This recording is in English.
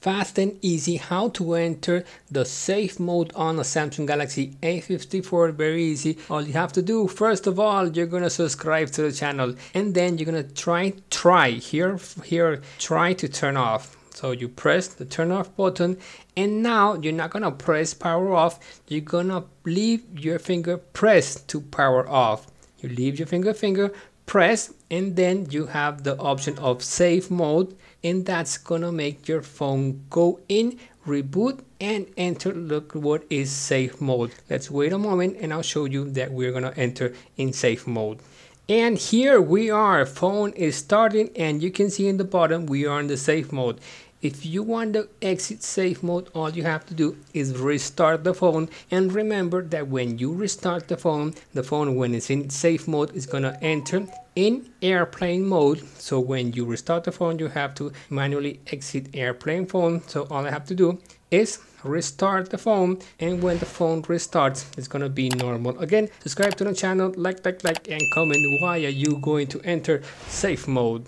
Fast and easy how to enter the safe mode on a Samsung Galaxy A54 very easy. All you have to do first of all you're gonna subscribe to the channel and then you're gonna try try here here try to turn off. So you press the turn off button and now you're not gonna press power off. You're gonna leave your finger pressed to power off. You leave your finger finger press and then you have the option of safe mode and that's gonna make your phone go in reboot and enter. Look what is safe mode. Let's wait a moment and i'll show you that we're gonna enter in safe mode. And here we are. Phone is starting and you can see in the bottom we are in the safe mode if you want to exit safe mode, all you have to do is restart the phone. And remember that when you restart the phone, the phone when it's in safe mode is going to enter in airplane mode. So when you restart the phone, you have to manually exit airplane phone. So all I have to do is restart the phone and when the phone restarts it's gonna be normal again subscribe to the channel like like like and comment why are you going to enter safe mode